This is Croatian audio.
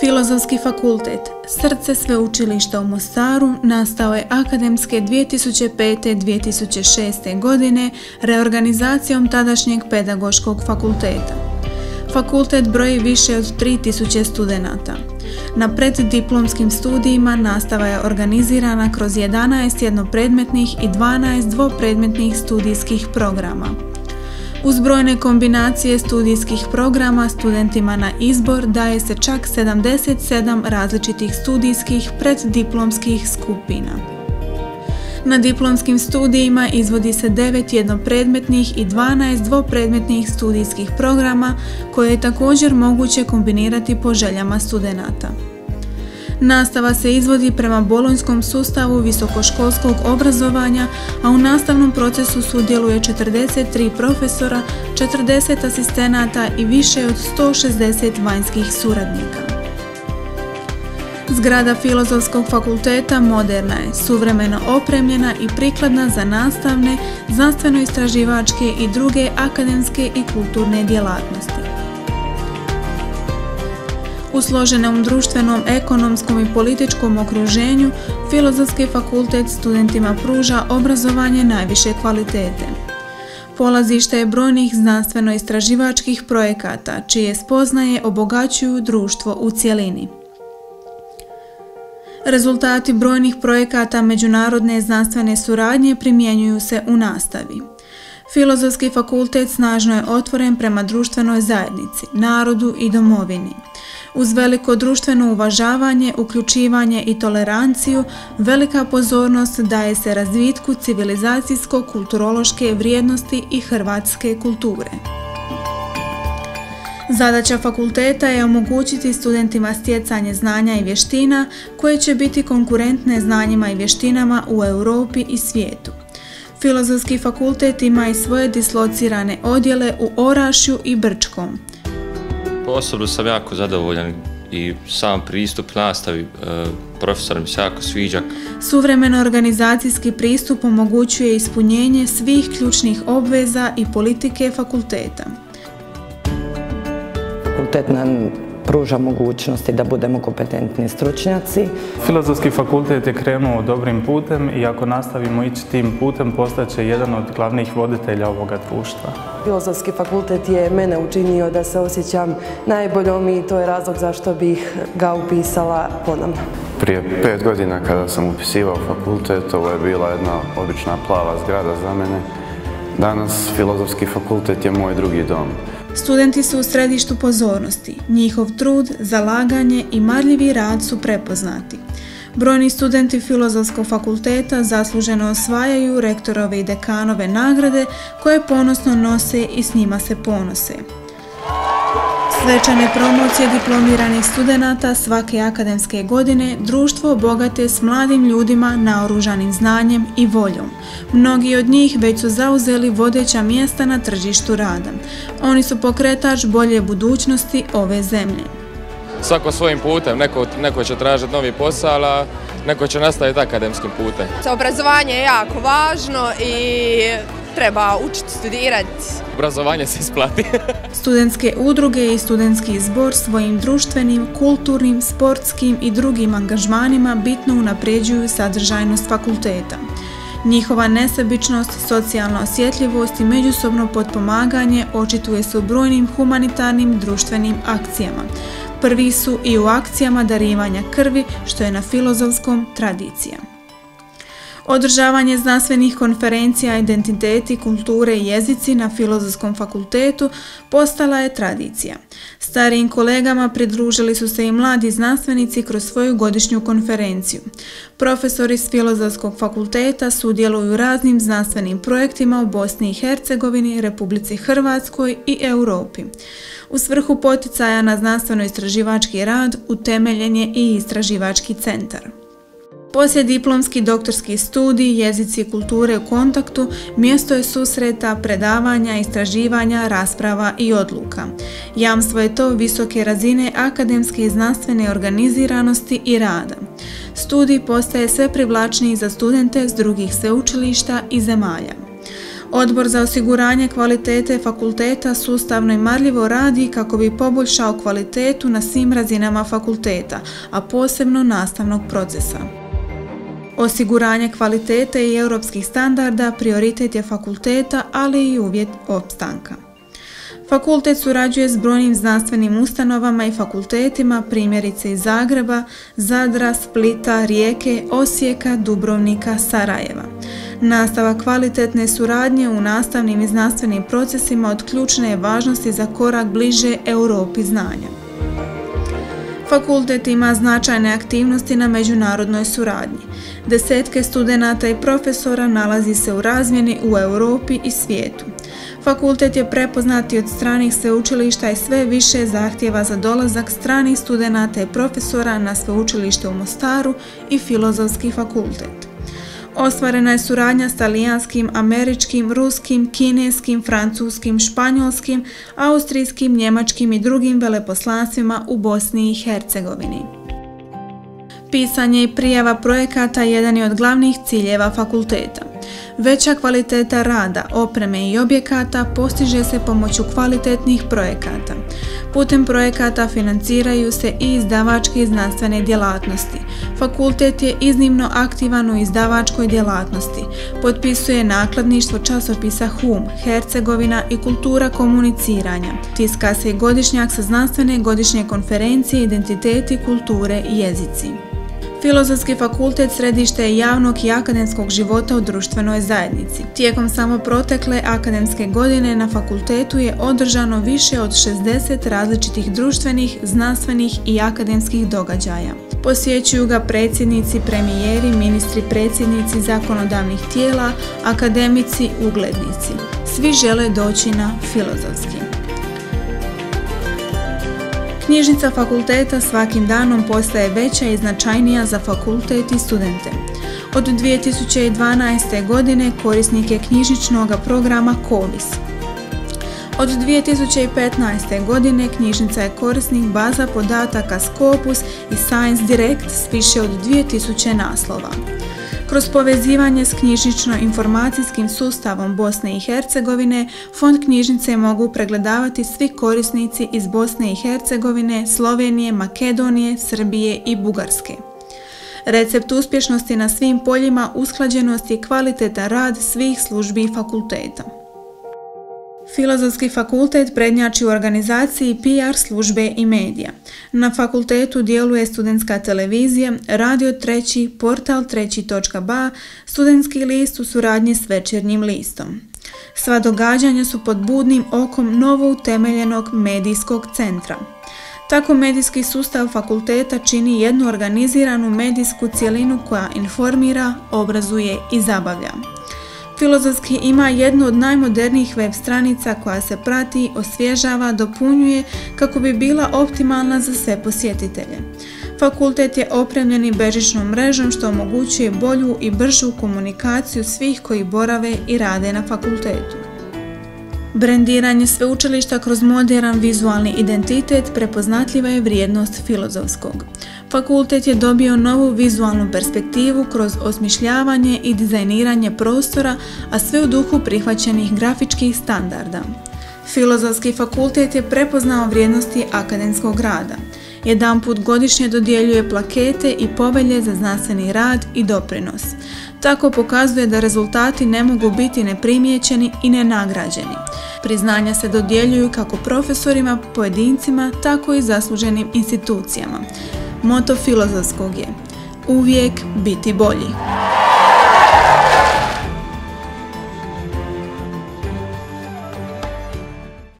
Filozofski fakultet, srce sveučilišta u Mostaru, nastao je akademske 2005-2006. godine reorganizacijom tadašnjeg pedagoškog fakulteta. Fakultet broji više od 3000 studenata. Na preddiplomskim studijima nastava je organizirana kroz 11 jednopredmetnih i 12 dvopredmetnih studijskih programa. Uz brojne kombinacije studijskih programa studentima na izbor daje se čak 77 različitih studijskih preddiplomskih skupina. Na diplomskim studijima izvodi se 9 jednopredmetnih i 12 dvopredmetnih studijskih programa koje je također moguće kombinirati po željama studenata. Nastava se izvodi prema bolonjskom sustavu visokoškolskog obrazovanja, a u nastavnom procesu sudjeluje 43 profesora, 40 asistenata i više od 160 vanjskih suradnika. Zgrada Filozofskog fakulteta moderna je, suvremeno opremljena i prikladna za nastavne, znanstveno-istraživačke i druge akademske i kulturne djelatnosti. U složenom društvenom, ekonomskom i političkom okruženju Filozofski fakultet studentima pruža obrazovanje najviše kvalitete. Polazište je brojnih znanstveno-istraživačkih projekata, čije spoznaje obogaćuju društvo u cjelini. Rezultati brojnih projekata međunarodne znanstvene suradnje primjenjuju se u nastavi. Filozofski fakultet snažno je otvoren prema društvenoj zajednici, narodu i domovini. Uz veliko društveno uvažavanje, uključivanje i toleranciju, velika pozornost daje se razvitku civilizacijsko-kulturološke vrijednosti i hrvatske kulture. Zadaća fakulteta je omogućiti studentima stjecanje znanja i vještina koje će biti konkurentne znanjima i vještinama u Europi i svijetu. Filozofski fakultet ima i svoje dislocirane odjele u Orašju i Brčkom. Osobno sam jako zadovoljan i sam pristup nastavi e, profesor mi se jako sviđa. Suvremeno organizacijski pristup omogućuje ispunjenje svih ključnih obveza i politike fakulteta. Fakultet nam pruža mogućnosti da budemo kompetentni stručnjaci. Filozofski fakultet je krenuo dobrim putem i ako nastavimo ići tim putem postaće jedan od glavnih voditelja ovoga društva. Filozofski fakultet je mene učinio da se osjećam najboljom i to je razlog zašto bih ga upisala ponovno. Prije pet godina kada sam upisivao fakultet, ovo je bila jedna obična plava zgrada za mene. Danas Filozofski fakultet je moj drugi dom. Studenti su u središtu pozornosti, njihov trud, zalaganje i marljivi rad su prepoznati. Brojni studenti Filozofskog fakulteta zasluženo osvajaju rektorove i dekanove nagrade koje ponosno nose i s njima se ponose. Svečane promocije diplomiranih studenata svake akademske godine društvo obogate s mladim ljudima naoružanim znanjem i voljom. Mnogi od njih već su zauzeli vodeća mjesta na tržištu rada. Oni su pokretač bolje budućnosti ove zemlje. Svako svojim putem, neko, neko će tražiti novi posao, a neko će nastaviti akademskim putem. Obrazovanje je jako važno i treba učiti studirati. Obrazovanje se isplati. Studentske udruge i studentski zbor svojim društvenim, kulturnim, sportskim i drugim angažmanima bitno unapređuju sadržajnost fakulteta. Njihova nesebičnost, socijalna osjetljivost i međusobno potpomaganje očituje se u brojnim humanitarnim društvenim akcijama. Prvi su i u akcijama darivanja krvi, što je na filozofskom tradicija. Održavanje znanstvenih konferencija identiteti, kulture i jezici na Filozofskom fakultetu postala je tradicija. Starijim kolegama pridružili su se i mladi znanstvenici kroz svoju godišnju konferenciju. Profesori s Filozofskog fakulteta sudjeluju raznim znanstvenim projektima u Bosni i Hercegovini, Republici Hrvatskoj i Europi. U svrhu poticaja na znanstveno-istraživački rad utemeljen je i istraživački centar. Poslije diplomski doktorski studij, jezici i kulture u kontaktu, mjesto je susreta, predavanja, istraživanja, rasprava i odluka. Jamstvo je to visoke razine akademske i znanstvene organiziranosti i rada. Studij postaje sve privlačniji za studente s drugih sveučilišta i zemalja. Odbor za osiguranje kvalitete fakulteta sustavno i marljivo radi kako bi poboljšao kvalitetu na svim razinama fakulteta, a posebno nastavnog procesa. Osiguranje kvalitete i europskih standarda prioritet je fakulteta, ali i uvjet opstanka. Fakultet surađuje s brojnim znanstvenim ustanovama i fakultetima, primjerice iz Zagreba, Zadra, Splita, Rijeke, Osijeka, Dubrovnika, Sarajeva. Nastava kvalitetne suradnje u nastavnim i znanstvenim procesima od ključne je važnosti za korak bliže Europi znanja. Fakultet ima značajne aktivnosti na međunarodnoj suradnji. Desetke studenata i profesora nalazi se u razmjeni u Europi i svijetu. Fakultet je prepoznati od stranih sveučilišta i sve više zahtjeva za dolazak stranih studenata i profesora na sveučilište u Mostaru i Filozofski fakultet. Ostvarena je suradnja s talijanskim, američkim, ruskim, kineskim, francuskim, španjolskim, austrijskim, njemačkim i drugim veleposlanstvima u Bosni i Hercegovini. Pisanje i prijava projekata jedan je od glavnih ciljeva fakulteta. Veća kvaliteta rada, opreme i objekata postiže se pomoću kvalitetnih projekata. Putem projekata financiraju se i izdavačke i znanstvene djelatnosti. Fakultet je iznimno aktivan u izdavačkoj djelatnosti. Potpisuje nakladništvo časopisa HUM, Hercegovina i kultura komuniciranja. Tiska se i godišnjak sa znanstvene godišnje konferencije Identiteti, kulture i jezici. Filozofski fakultet središte je javnog i akademskog života u društvenoj zajednici. Tijekom samo protekle akademske godine na fakultetu je održano više od 60 različitih društvenih, znanstvenih i akademskih događaja. Posjećuju ga predsjednici, premijeri, ministri, predsjednici zakonodavnih tijela, akademici, uglednici. Svi žele doći na filozofski. Knjižnica fakulteta svakim danom postaje veća i značajnija za fakultet i studente. Od 2012. godine korisnik je knjižničnog programa KOVIS. Od 2015. godine knjižnica je korisnik baza podataka Scopus i Science Direct s više od 2000 naslova. Kroz povezivanje s knjižnično-informacijskim sustavom Bosne i Hercegovine, fond knjižnice mogu pregledavati svi korisnici iz Bosne i Hercegovine, Slovenije, Makedonije, Srbije i Bugarske. Recept uspješnosti na svim poljima usklađenost i kvalitetan rad svih službi i fakulteta. Filozofski fakultet prednjači u organizaciji PR službe i medija. Na fakultetu djeluje studentska televizija, radio treći, portal treći.ba, studentski list u suradnji s večernjim listom. Sva događanja su pod budnim okom novo utemeljenog medijskog centra. Tako medijski sustav fakulteta čini jednu organiziranu medijsku cjelinu koja informira, obrazuje i zabavlja. Filozofski ima jednu od najmodernijih web stranica koja se prati, osvježava, dopunjuje kako bi bila optimalna za sve posjetitelje. Fakultet je opremljen i bežičnom mrežom što omogućuje bolju i bržu komunikaciju svih koji borave i rade na fakultetu. Brendiranje sveučilišta kroz modern vizualni identitet prepoznatljiva je vrijednost filozofskog. Fakultet je dobio novu vizualnu perspektivu kroz osmišljavanje i dizajniranje prostora, a sve u duhu prihvaćenih grafičkih standarda. Filozofski fakultet je prepoznao vrijednosti akademskog rada. Jedan put godišnje dodjeljuje plakete i povelje za znanstveni rad i doprinos. Tako pokazuje da rezultati ne mogu biti neprimjećeni i nenagrađeni. Priznanja se dodjeljuju kako profesorima, pojedincima, tako i zasluženim institucijama. Moto filozofskog je uvijek biti bolji.